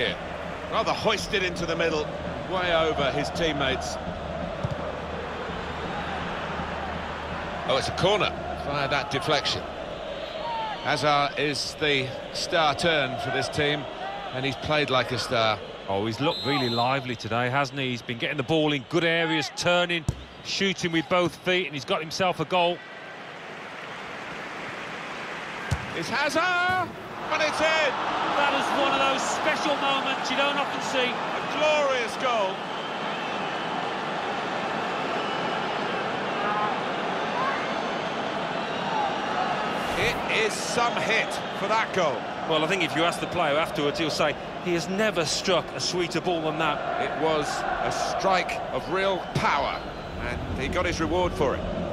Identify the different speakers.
Speaker 1: Here, rather hoisted into the middle, way over his teammates. Oh, it's a corner via that deflection. Hazard is the star turn for this team, and he's played like a star.
Speaker 2: Oh, he's looked really lively today, hasn't he? He's been getting the ball in good areas, turning, shooting with both feet, and he's got himself a goal.
Speaker 1: It's Hazard, and it's in!
Speaker 2: That is one of those special moments you don't often see.
Speaker 1: A glorious goal. It is some hit for that goal.
Speaker 2: Well, I think if you ask the player afterwards, he'll say he has never struck a sweeter ball than that.
Speaker 1: It was a strike of real power, and he got his reward for it.